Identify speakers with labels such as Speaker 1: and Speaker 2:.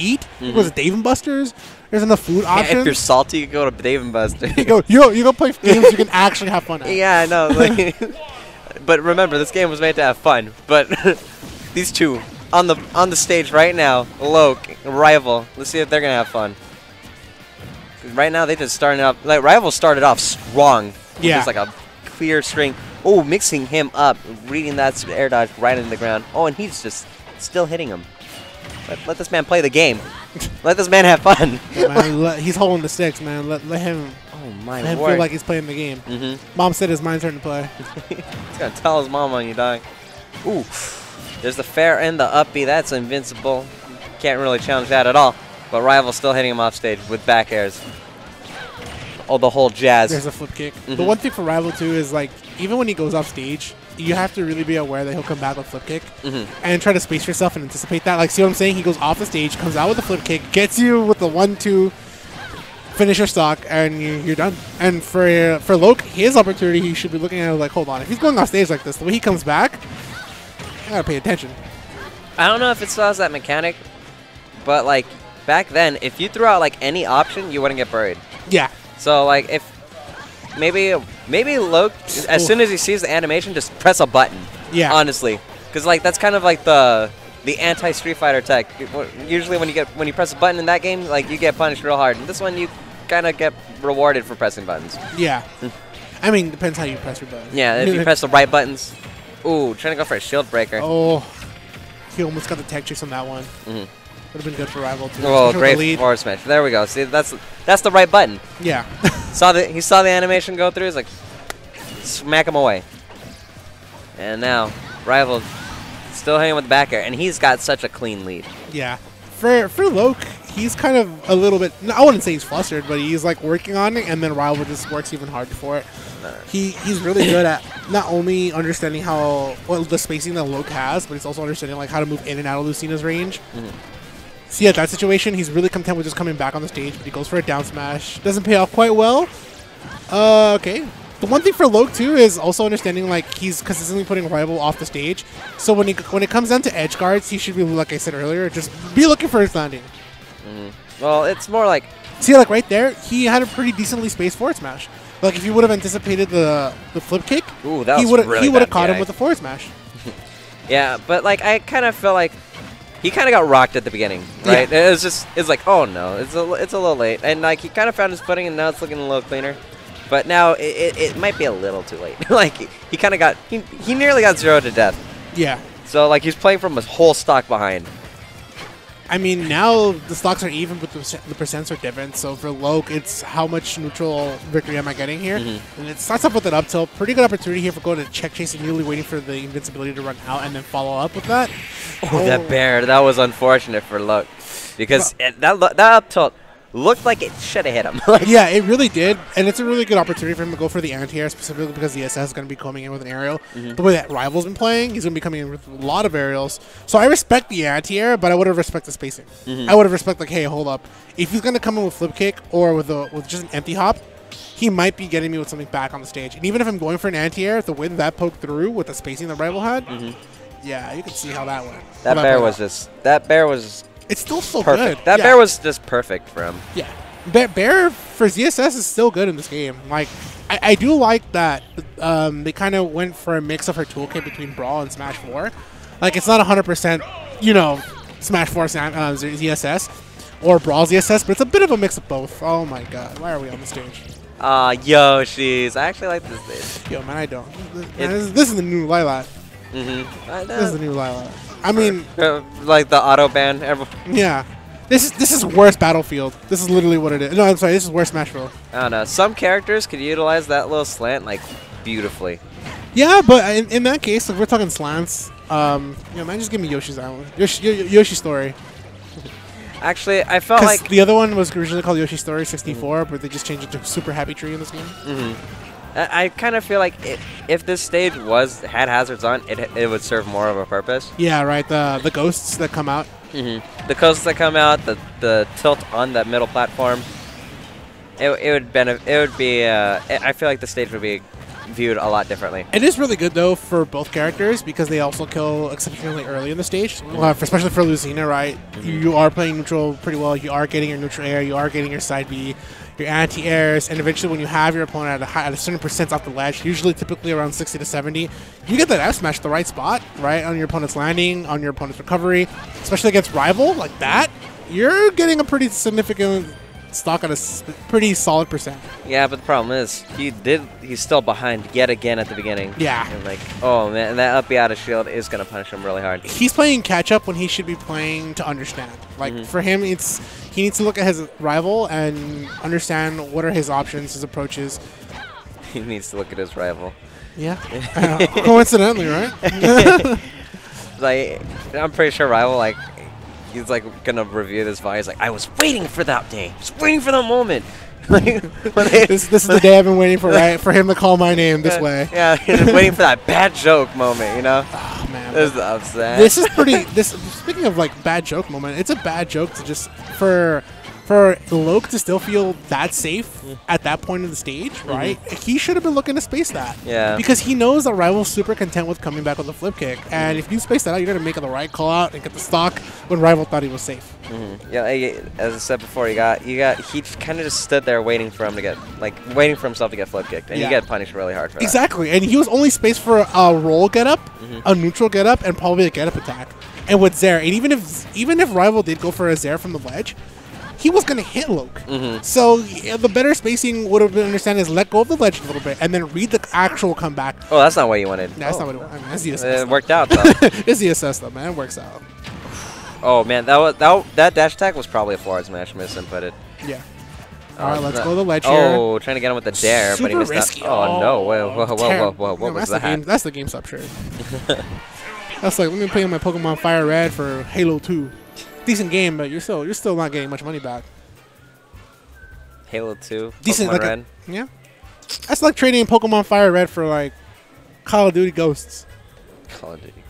Speaker 1: eat. Mm -hmm. Was it Dave and Buster's? There's enough food options.
Speaker 2: if you're salty, you go to Dave and Buster's.
Speaker 1: you go, you go, you go play games you can actually have fun at.
Speaker 2: Yeah, I know. Like, but remember, this game was made to have fun. But these two on the on the stage right now, Loke, rival. Let's see if they're gonna have fun. Right now, they just started up. Like rival started off strong.
Speaker 1: Yeah.
Speaker 2: Just like a clear string. Oh, mixing him up, reading that air dodge right into the ground. Oh, and he's just still hitting him. Let, let this man play the game. let this man have fun.
Speaker 1: Man, let, he's holding the sticks, man. Let, let him.
Speaker 2: Oh my
Speaker 1: Let him feel like he's playing the game.
Speaker 2: Mm -hmm.
Speaker 1: Mom said it's my turn to play.
Speaker 2: he's gonna tell his mom when you die. Ooh, there's the fair and the uppy. That's invincible. Can't really challenge that at all. But rival still hitting him off stage with back airs. Oh, the whole jazz.
Speaker 1: There's a flip kick. Mm -hmm. The one thing for rival too is like even when he goes off stage, you have to really be aware that he'll come back with flip kick
Speaker 2: mm -hmm.
Speaker 1: and try to space yourself and anticipate that. Like, see what I'm saying? He goes off the stage, comes out with a flip kick, gets you with the one-two finish your stock, and you, are done. And for for Loke, his opportunity, he should be looking at it like, hold on, if he's going off stage like this, the way he comes back, I gotta pay attention.
Speaker 2: I don't know if it still has that mechanic, but like back then, if you threw out like any option, you wouldn't get buried.
Speaker 1: Yeah.
Speaker 2: So like if maybe maybe Loke as soon as he sees the animation, just press a button.
Speaker 1: Yeah.
Speaker 2: Honestly, because like that's kind of like the the anti Street Fighter tech. Usually when you get when you press a button in that game, like you get punished real hard. And this one you kind of get rewarded for pressing buttons.
Speaker 1: Yeah. I mean, depends how you press your buttons.
Speaker 2: Yeah, if you press the right buttons. Ooh, trying to go for a shield breaker.
Speaker 1: Oh, he almost got the tech chase on that one.
Speaker 2: Mm -hmm.
Speaker 1: Would have been good for rival too.
Speaker 2: Oh, great forward smash. There we go. See, that's that's the right button.
Speaker 1: Yeah.
Speaker 2: saw the he saw the animation go through. He's like, smack him away. And now, rival still hanging with the back air, and he's got such a clean lead.
Speaker 1: Yeah. For for Loke, he's kind of a little bit. I wouldn't say he's flustered, but he's like working on it, and then rival just works even harder for it. He he's really good at not only understanding how well the spacing that Loke has, but he's also understanding like how to move in and out of Lucina's range.
Speaker 2: Mm -hmm.
Speaker 1: See, at that situation, he's really content with just coming back on the stage, but he goes for a down smash. Doesn't pay off quite well. Uh, okay. The one thing for Loke too is also understanding like he's consistently putting rival off the stage. So when he when it comes down to edge guards, he should be like I said earlier, just be looking for his landing.
Speaker 2: Mm -hmm. Well, it's more like
Speaker 1: see like right there, he had a pretty decently spaced forward smash. Like if he would have anticipated the the flip kick,
Speaker 2: Ooh, that
Speaker 1: he would
Speaker 2: really
Speaker 1: he would have caught him with a forward smash.
Speaker 2: yeah, but like I kind of feel like he kind of got rocked at the beginning, right? Yeah. It was just it's like oh no, it's a it's a little late, and like he kind of found his footing, and now it's looking a little cleaner. But now it, it, it might be a little too late. like he, kind of got he, he nearly got zero to death.
Speaker 1: Yeah.
Speaker 2: So like he's playing from a whole stock behind.
Speaker 1: I mean, now the stocks are even, but the, the percents are different. So for Loke, it's how much neutral victory am I getting here?
Speaker 2: Mm -hmm.
Speaker 1: And it starts off with an up tilt. Pretty good opportunity here for going to tech chase immediately, waiting for the invincibility to run out and then follow up with that.
Speaker 2: Oh, oh. that bair. that was unfortunate for Loke. Because that, that up tilt looked like it should have hit him.
Speaker 1: yeah, it really did, and it's a really good opportunity for him to go for the anti-air, specifically because the SS is going to be coming in with an aerial.
Speaker 2: Mm -hmm.
Speaker 1: The way that Rival's been playing, he's going to be coming in with a lot of aerials. So I respect the anti-air, but I would have respected the spacing.
Speaker 2: Mm -hmm.
Speaker 1: I would have respected, like, hey, hold up. If he's going to come in with flip kick or with a with just an empty hop, he might be getting me with something back on the stage. And even if I'm going for an anti-air, the way that, that poked through with the spacing that Rival had,
Speaker 2: mm -hmm.
Speaker 1: yeah, you can see how that went.
Speaker 2: That bair was just that bair was.
Speaker 1: It's still so
Speaker 2: perfect.
Speaker 1: good.
Speaker 2: That
Speaker 1: yeah.
Speaker 2: bair was just perfect for him.
Speaker 1: Yeah. bair for ZSS is still good in this game. Like, I, I do like that um, they kind of went for a mix of her toolkit between Brawl and Smash 4. Like, it's not 100%, you know, Smash 4 uh, ZSS or Brawl ZSS, but it's a bit of a mix of both. Oh my god, why are we on the stage?
Speaker 2: Ah, uh, Yoshi's. I actually like this stage.
Speaker 1: Yo, man, I don't. Man, this, this, is the new Lylat.
Speaker 2: Mm-hmm.
Speaker 1: This is the new Lylat. I mean,
Speaker 2: like the auto ban.
Speaker 1: Yeah. This is this is worse Battlefield. This is literally what it is. No, I'm sorry. This is worse Smashville.
Speaker 2: I don't know. Some characters could utilize that little slant like beautifully.
Speaker 1: Yeah, but in, in that case, if we're talking slants, um, you know, man, just give me Yoshi's Island, Yoshi, Yoshi Story.
Speaker 2: Actually, I felt like
Speaker 1: the other one was originally called Yoshi Story 64, mm but they just changed it to Super Happy Tree in this game.
Speaker 2: Mm -hmm. I, I kind of feel like it, if this stage was had hazards on, it it would serve more of a purpose.
Speaker 1: Yeah, right. The the ghosts that come out
Speaker 2: Mm -hmm. The coasts that come out, the the tilt on that middle platform. It, it would benefit. It would be. Uh, I feel like the stage would be viewed a lot differently.
Speaker 1: It is really good though for both characters because they also kill exceptionally early in the stage, well, uh, for- especially for Lucina, right? You, you are playing neutral pretty well. You are getting your neutral air. You are getting your side B, your anti airs, and eventually when you have your opponent at a, high, at a certain percent off the ledge, usually typically around 60 to 70, you get that F smash at the right spot, right on your opponent's landing, on your opponent's recovery, especially against rival like that. You're getting a pretty significant stock at a pretty solid percent.
Speaker 2: Yeah, but the problem is he did. He's still behind yet again at the beginning.
Speaker 1: Yeah.
Speaker 2: And like, oh man, that up out of shield is gonna punish him really hard.
Speaker 1: he's playing catch up when he should be playing to understand. Like
Speaker 2: Mhm.
Speaker 1: for him, it's he needs to look at his rival and understand what are his options, his approaches.
Speaker 2: he needs to look at his rival.
Speaker 1: Yeah, Uh, coincidentally, right?
Speaker 2: Like, I'm pretty sure rival like. He's like gonna review this VOD. He's like, I was waiting for that day. Just waiting for that moment. like, they-
Speaker 1: this this is the day I've been waiting for, right? For him to call my name this way.
Speaker 2: Yeah, he's waiting for that bad joke moment. You know,
Speaker 1: Oh man.
Speaker 2: this is upset.
Speaker 1: This is pretty. This speaking of like bad joke moment, it's a bad joke to just for for Loke to still feel that safe at that point in the stage, right? He should have been looking to space that.
Speaker 2: Yeah.
Speaker 1: Because he knows that Rival's super content with coming back with a flip kick, and if you space that out, you're gonna make the right call out and get the stock when Rival thought he was safe.
Speaker 2: Mhm. Yeah, as I said before, you got you got he kind of just stood there waiting for him to get like waiting for himself to get flip kicked, and
Speaker 1: Yeah.
Speaker 2: you get punished really hard for that.
Speaker 1: Exactly, and he was only spaced for a roll get up,
Speaker 2: Mhm.
Speaker 1: a neutral get up, and probably a get up attack. And with zair, and even if even if Rival did go for a zair from the ledge, he was gonna hit Loke.
Speaker 2: Mhm.
Speaker 1: So yeah, the better spacing would have been understand is let go of the ledge a little bit and then read the actual comeback.
Speaker 2: Oh, that's not what you wanted.
Speaker 1: That's
Speaker 2: oh.
Speaker 1: not what it. I mean, that's the
Speaker 2: It worked out though.
Speaker 1: it's the assess though, man. It works out.
Speaker 2: oh man, that was that that dash attack was probably a forward smash miss it
Speaker 1: Yeah. All right,
Speaker 2: Oh,
Speaker 1: let's go to the ledge here.
Speaker 2: Oh, trying to get him with the dair, but he missed
Speaker 1: risky.
Speaker 2: that. Oh, no! Whoa, whoa, whoa, whoa, whoa! What
Speaker 1: No,
Speaker 2: was
Speaker 1: that's
Speaker 2: that?
Speaker 1: The game, that's the GameStop shirt. that's like let me play my Pokemon Fire Red for Halo 2. Decent game, but you're still you're still not getting much money back.
Speaker 2: Halo Two.
Speaker 1: Decent,
Speaker 2: Pokemon
Speaker 1: like a-
Speaker 2: Red.
Speaker 1: Yeah. That's like trading Pokemon Fire Red for like Call of Duty Ghosts.
Speaker 2: Call of Duty